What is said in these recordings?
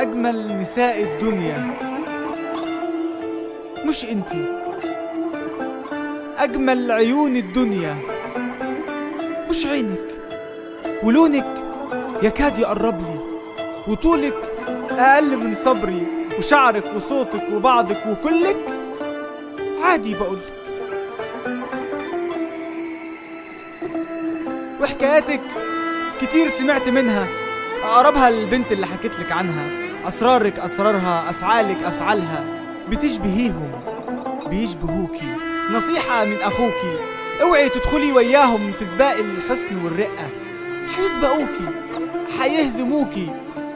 أجمل نساء الدنيا. مش انتي أجمل عيون الدنيا. مش عينك. ولونك يكاد يقرب لي. وطولك أقل من صبري. وشعرك وصوتك وبعضك وكلك. عادي بقولك. وحكاياتك كتير سمعت منها. أقربها البنت اللي حكيت لك عنها. أسرارك أسرارها أفعالك أفعالها. بتشبهيهم بيشبهوكي نصيحة من أخوكي أوعي تدخلي وياهم في سباق الحسن والرقة. هيسبقوكي هيهزموكي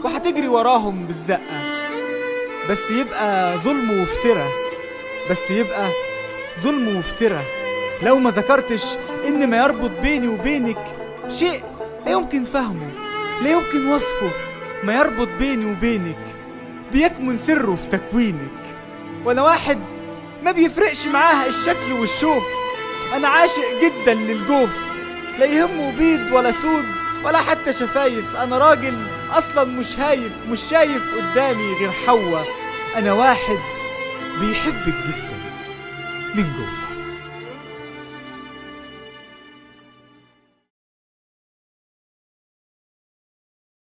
وهتجري وراهم بالزقة. بس يبقى ظلم وافتراء بس يبقى ظلم وافتراء لو ما ذكرتش إن ما يربط بيني وبينك شيء لا يمكن فهمه لا يمكن وصفه. ما يربط بيني وبينك بيكمن سره في تكوينك. وأنا واحد ما بيفرقش معاه الشكل والشوف. أنا عاشق جدا للجوف لا يهمه بيض ولا سود ولا حتى شفايف. أنا راجل أصلا مش هايف مش شايف قدامي غير حوا أنا واحد بيحبك جدا. من جوه.